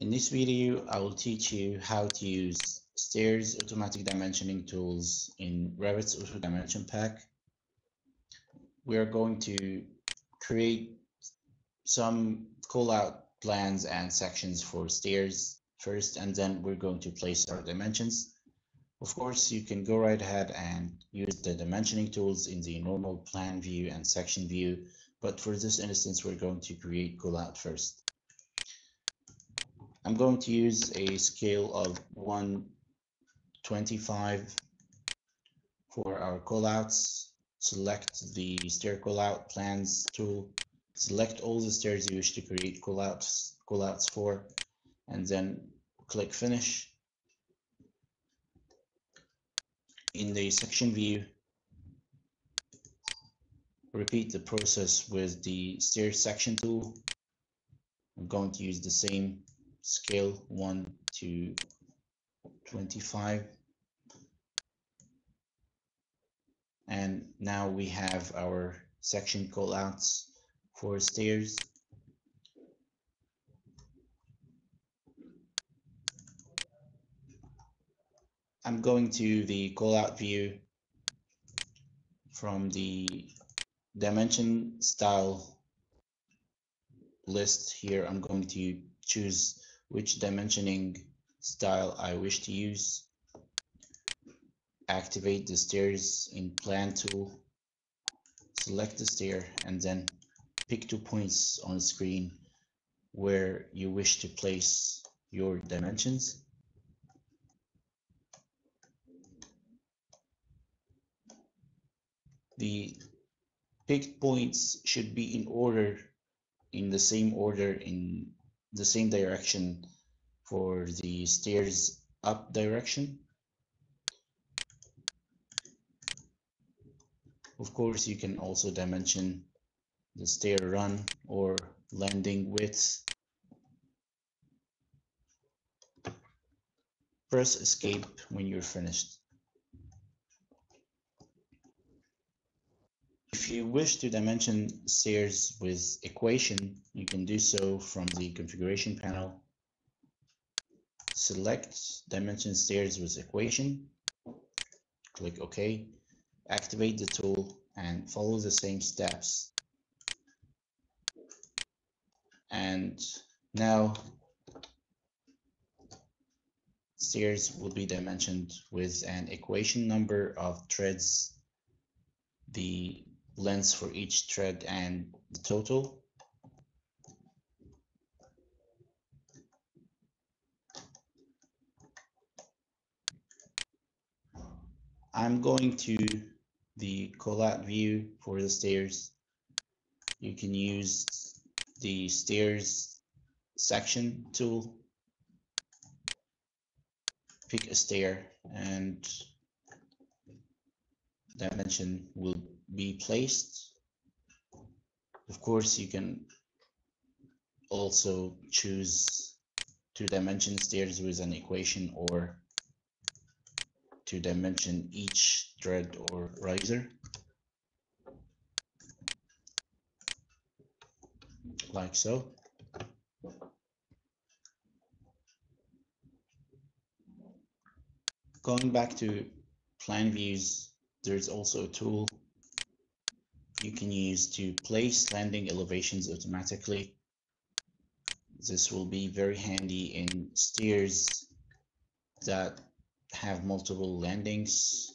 In this video, I will teach you how to use stairs automatic dimensioning tools in Revit's Auto Dimension Pack. We are going to create some callout plans and sections for stairs first, and then we're going to place our dimensions. Of course, you can go right ahead and use the dimensioning tools in the normal plan view and section view, but for this instance, we're going to create callout first. I'm going to use a scale of 125 for our callouts. Select the stair callout plans tool. Select all the stairs you wish to create callouts, callouts for, and then click finish. In the section view, repeat the process with the stair section tool. I'm going to use the same scale 1 to 25 and now we have our section callouts for stairs. I'm going to the callout view from the dimension style list here. I'm going to choose which dimensioning style I wish to use. Activate the stairs in plan tool. Select the stair and then pick two points on the screen where you wish to place your dimensions. The picked points should be in order in the same order in the same direction for the stairs up direction. Of course, you can also dimension the stair run or landing width. Press escape when you're finished. If you wish to dimension stairs with equation, you can do so from the configuration panel. Select dimension stairs with equation. Click OK. Activate the tool and follow the same steps. And now stairs will be dimensioned with an equation number of treads the lengths for each tread and the total. I'm going to the callout view for the stairs. You can use the stairs section tool. Pick a stair and dimension will be placed. Of course, you can also choose two dimension stairs with an equation or two-dimension each tread or riser. Like so. Going back to plan views, there's also a tool you can use to place landing elevations automatically. This will be very handy in stairs that have multiple landings